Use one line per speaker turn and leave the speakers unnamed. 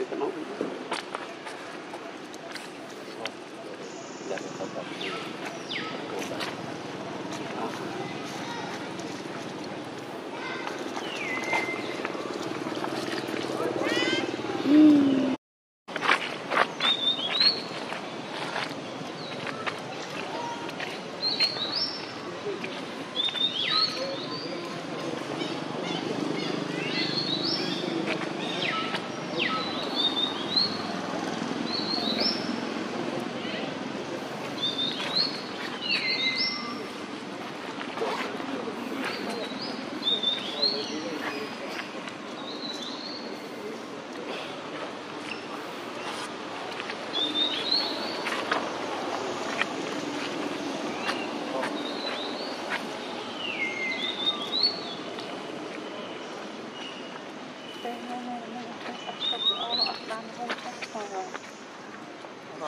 để cho nó Thank you.